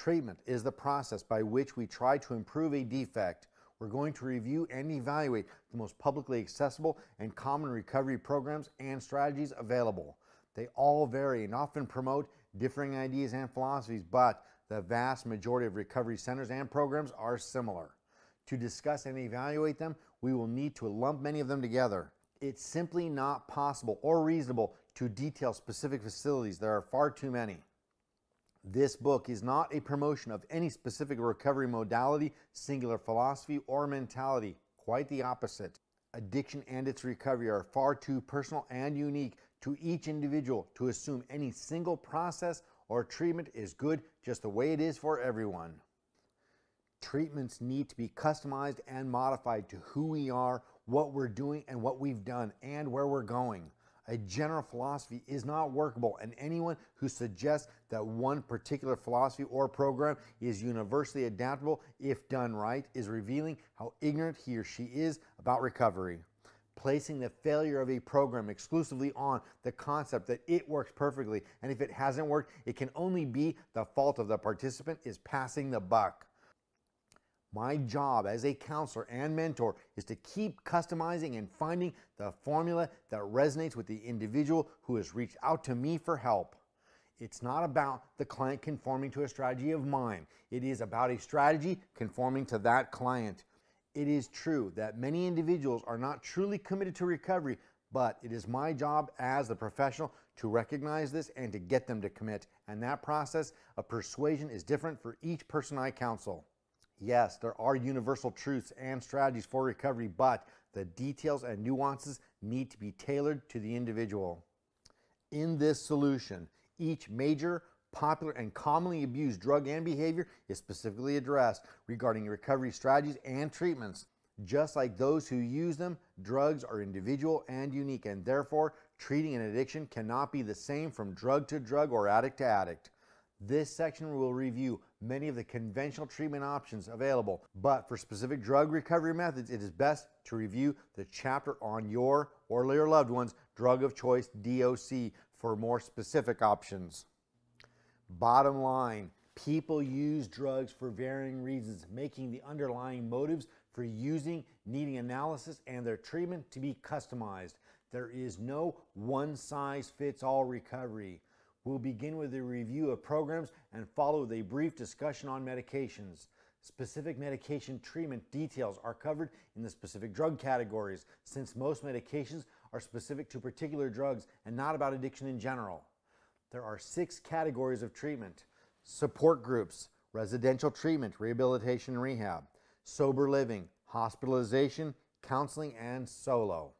Treatment is the process by which we try to improve a defect. We're going to review and evaluate the most publicly accessible and common recovery programs and strategies available. They all vary and often promote differing ideas and philosophies, but the vast majority of recovery centers and programs are similar. To discuss and evaluate them, we will need to lump many of them together. It's simply not possible or reasonable to detail specific facilities. There are far too many. This book is not a promotion of any specific recovery modality, singular philosophy, or mentality. Quite the opposite. Addiction and its recovery are far too personal and unique to each individual to assume any single process or treatment is good just the way it is for everyone. Treatments need to be customized and modified to who we are, what we're doing, and what we've done, and where we're going a general philosophy is not workable, and anyone who suggests that one particular philosophy or program is universally adaptable if done right is revealing how ignorant he or she is about recovery. Placing the failure of a program exclusively on the concept that it works perfectly, and if it hasn't worked, it can only be the fault of the participant is passing the buck. My job as a counselor and mentor is to keep customizing and finding the formula that resonates with the individual who has reached out to me for help. It's not about the client conforming to a strategy of mine. It is about a strategy conforming to that client. It is true that many individuals are not truly committed to recovery, but it is my job as the professional to recognize this and to get them to commit. And that process of persuasion is different for each person I counsel. Yes, there are universal truths and strategies for recovery, but the details and nuances need to be tailored to the individual. In this solution, each major, popular, and commonly abused drug and behavior is specifically addressed regarding recovery strategies and treatments. Just like those who use them, drugs are individual and unique, and therefore, treating an addiction cannot be the same from drug to drug or addict to addict. This section will review many of the conventional treatment options available, but for specific drug recovery methods, it is best to review the chapter on your or your loved one's drug of choice DOC for more specific options. Bottom line, people use drugs for varying reasons, making the underlying motives for using needing analysis and their treatment to be customized. There is no one size fits all recovery. We'll begin with a review of programs and follow with a brief discussion on medications. Specific medication treatment details are covered in the specific drug categories, since most medications are specific to particular drugs and not about addiction in general. There are six categories of treatment support groups, residential treatment, rehabilitation and rehab, sober living, hospitalization, counseling, and solo.